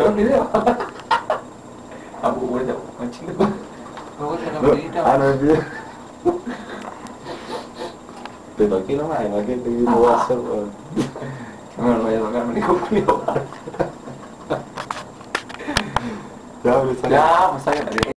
Dapat video. aku udah mancing tuh. Oh, saya Lu, dapat ide. Ano dia? Pinagi lagi tinggi luas sa Jangan lo makan menikah. Ya, bisa. Ya, ya.